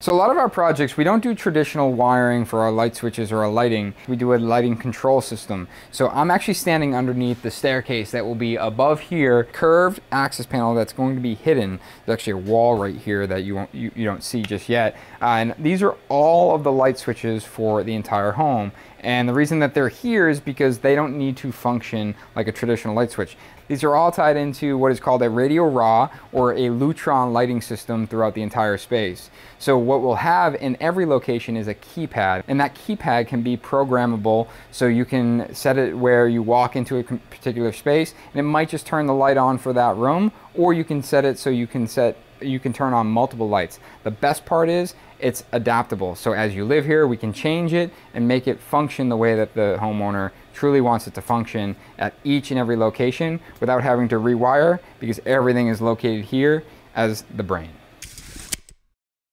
So a lot of our projects, we don't do traditional wiring for our light switches or our lighting. We do a lighting control system. So I'm actually standing underneath the staircase that will be above here, curved access panel that's going to be hidden. There's actually a wall right here that you, won't, you, you don't see just yet. Uh, and these are all of the light switches for the entire home. And the reason that they're here is because they don't need to function like a traditional light switch. These are all tied into what is called a RadioRA or a Lutron lighting system throughout the entire space. So what we'll have in every location is a keypad and that keypad can be programmable so you can set it where you walk into a particular space and it might just turn the light on for that room or you can set it so you can set you can turn on multiple lights. The best part is it's adaptable. So as you live here, we can change it and make it function the way that the homeowner truly wants it to function at each and every location without having to rewire because everything is located here as the brain.